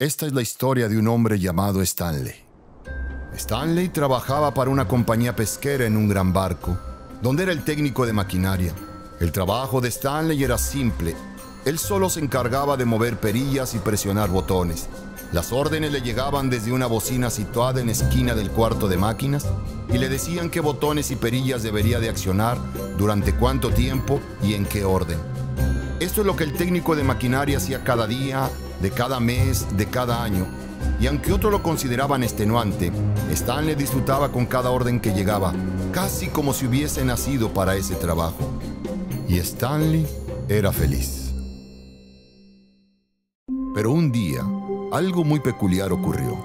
Esta es la historia de un hombre llamado Stanley. Stanley trabajaba para una compañía pesquera en un gran barco, donde era el técnico de maquinaria. El trabajo de Stanley era simple. Él solo se encargaba de mover perillas y presionar botones. Las órdenes le llegaban desde una bocina situada en esquina del cuarto de máquinas y le decían qué botones y perillas debería de accionar, durante cuánto tiempo y en qué orden. Esto es lo que el técnico de maquinaria hacía cada día, de cada mes, de cada año. Y aunque otros lo consideraban extenuante, Stanley disfrutaba con cada orden que llegaba, casi como si hubiese nacido para ese trabajo. Y Stanley era feliz. Pero un día, algo muy peculiar ocurrió.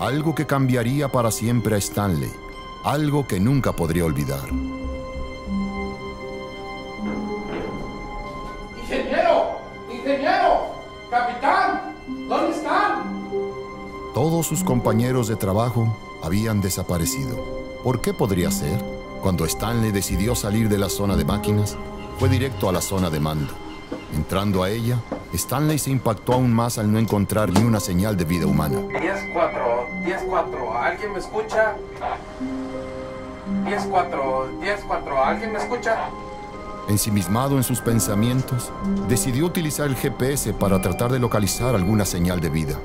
Algo que cambiaría para siempre a Stanley. Algo que nunca podría olvidar. Todos sus compañeros de trabajo habían desaparecido. ¿Por qué podría ser? Cuando Stanley decidió salir de la zona de máquinas, fue directo a la zona de mando. Entrando a ella, Stanley se impactó aún más al no encontrar ni una señal de vida humana. 10-4, 10-4, ¿alguien me escucha? 10-4, 10-4, ¿alguien me escucha? Ensimismado en sus pensamientos, decidió utilizar el GPS para tratar de localizar alguna señal de vida.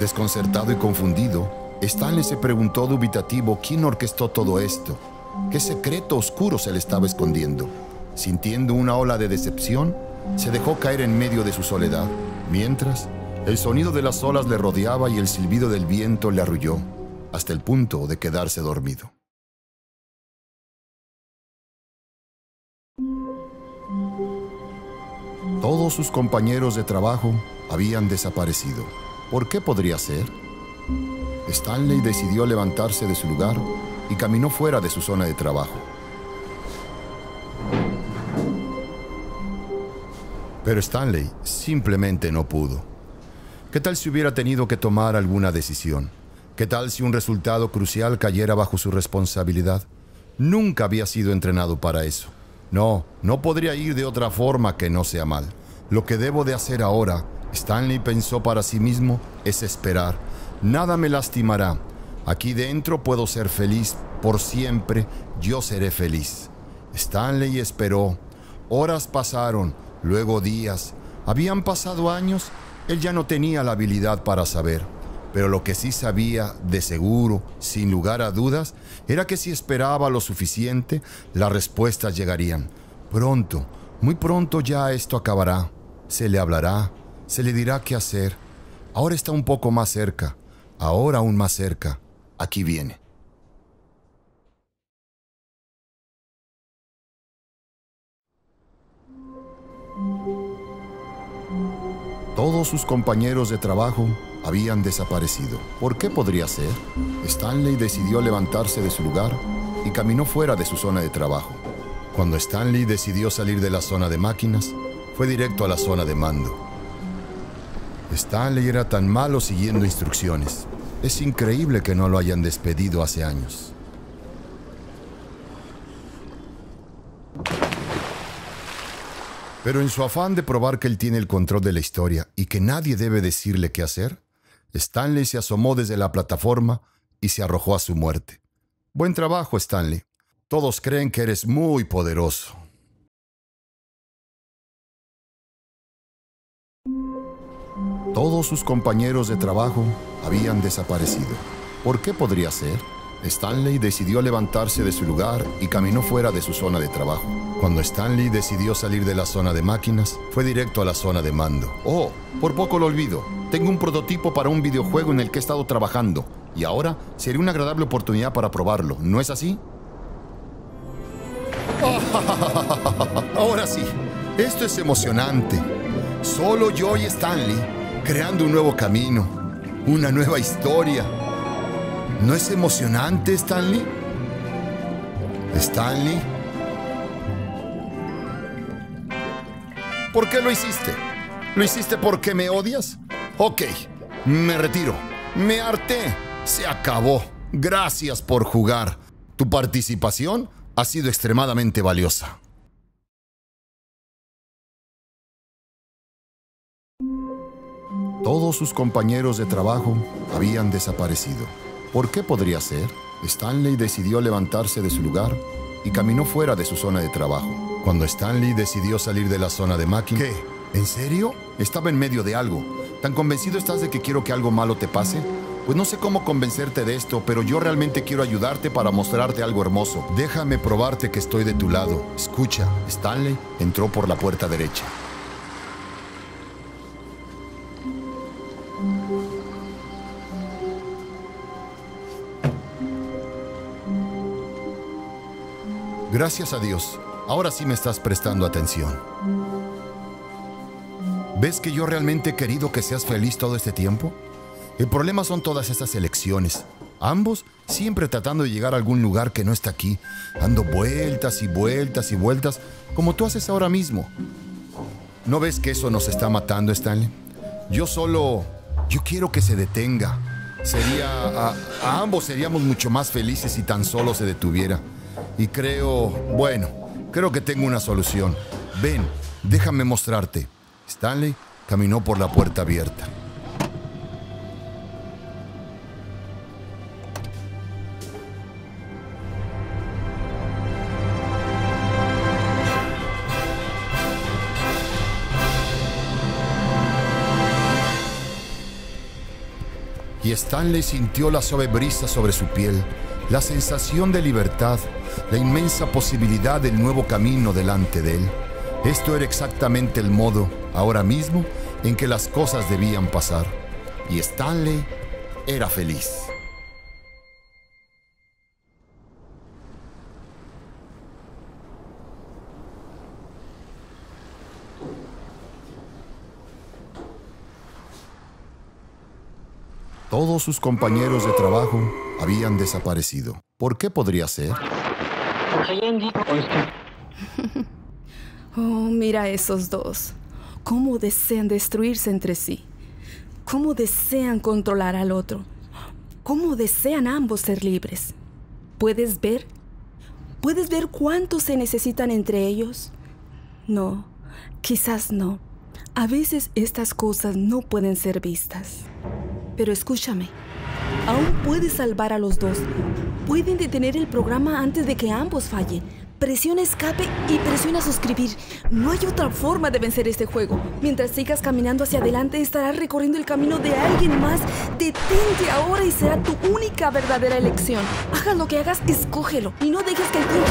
Desconcertado y confundido, Stanley se preguntó dubitativo quién orquestó todo esto, qué secreto oscuro se le estaba escondiendo. Sintiendo una ola de decepción, se dejó caer en medio de su soledad, mientras el sonido de las olas le rodeaba y el silbido del viento le arrulló, hasta el punto de quedarse dormido. Todos sus compañeros de trabajo habían desaparecido. ¿Por qué podría ser? Stanley decidió levantarse de su lugar y caminó fuera de su zona de trabajo. Pero Stanley simplemente no pudo. ¿Qué tal si hubiera tenido que tomar alguna decisión? ¿Qué tal si un resultado crucial cayera bajo su responsabilidad? Nunca había sido entrenado para eso. No, no podría ir de otra forma que no sea mal. Lo que debo de hacer ahora, Stanley pensó para sí mismo, es esperar. Nada me lastimará. Aquí dentro puedo ser feliz. Por siempre yo seré feliz. Stanley esperó. Horas pasaron, luego días. Habían pasado años. Él ya no tenía la habilidad para saber. Pero lo que sí sabía, de seguro, sin lugar a dudas, era que si esperaba lo suficiente, las respuestas llegarían. Pronto, muy pronto ya esto acabará. Se le hablará, se le dirá qué hacer. Ahora está un poco más cerca, ahora aún más cerca. Aquí viene. Todos sus compañeros de trabajo habían desaparecido. ¿Por qué podría ser? Stanley decidió levantarse de su lugar y caminó fuera de su zona de trabajo. Cuando Stanley decidió salir de la zona de máquinas, fue directo a la zona de mando. Stanley era tan malo siguiendo instrucciones. Es increíble que no lo hayan despedido hace años. Pero en su afán de probar que él tiene el control de la historia y que nadie debe decirle qué hacer, Stanley se asomó desde la plataforma y se arrojó a su muerte. Buen trabajo, Stanley. Todos creen que eres muy poderoso. Todos sus compañeros de trabajo habían desaparecido. ¿Por qué podría ser? Stanley decidió levantarse de su lugar y caminó fuera de su zona de trabajo. Cuando Stanley decidió salir de la zona de máquinas, fue directo a la zona de mando. Oh, por poco lo olvido. Tengo un prototipo para un videojuego en el que he estado trabajando. Y ahora sería una agradable oportunidad para probarlo, ¿no es así? Ahora sí, esto es emocionante. Solo yo y Stanley creando un nuevo camino, una nueva historia. ¿No es emocionante, Stanley? Stanley. ¿Por qué lo hiciste? ¿Lo hiciste porque me odias? Ok, me retiro. Me harté. Se acabó. Gracias por jugar. Tu participación ha sido extremadamente valiosa. Todos sus compañeros de trabajo habían desaparecido. ¿Por qué podría ser? Stanley decidió levantarse de su lugar y caminó fuera de su zona de trabajo. Cuando Stanley decidió salir de la zona de máquina... ¿Qué? ¿En serio? Estaba en medio de algo. ¿Tan convencido estás de que quiero que algo malo te pase? Pues no sé cómo convencerte de esto, pero yo realmente quiero ayudarte para mostrarte algo hermoso. Déjame probarte que estoy de tu lado. Escucha, Stanley entró por la puerta derecha. Gracias a Dios. Ahora sí me estás prestando atención. ¿Ves que yo realmente he querido que seas feliz todo este tiempo? El problema son todas estas elecciones. Ambos siempre tratando de llegar a algún lugar que no está aquí, dando vueltas y vueltas y vueltas, como tú haces ahora mismo. ¿No ves que eso nos está matando, Stanley? Yo solo... Yo quiero que se detenga. Sería... A, a ambos seríamos mucho más felices si tan solo se detuviera. Y creo, bueno, creo que tengo una solución. Ven, déjame mostrarte. Stanley caminó por la puerta abierta. Y Stanley sintió la suave brisa sobre su piel, la sensación de libertad, la inmensa posibilidad del nuevo camino delante de él. Esto era exactamente el modo, ahora mismo, en que las cosas debían pasar. Y Stanley era feliz. Todos sus compañeros de trabajo habían desaparecido. ¿Por qué podría ser? Oh, mira a esos dos. Cómo desean destruirse entre sí. Cómo desean controlar al otro. Cómo desean ambos ser libres. ¿Puedes ver? ¿Puedes ver cuánto se necesitan entre ellos? No, quizás no. A veces estas cosas no pueden ser vistas. Pero escúchame, aún puedes salvar a los dos. Pueden detener el programa antes de que ambos fallen. Presiona escape y presiona suscribir. No hay otra forma de vencer este juego. Mientras sigas caminando hacia adelante, estarás recorriendo el camino de alguien más. Detente ahora y será tu única verdadera elección. Hagas lo que hagas, escógelo y no dejes que el tiempo...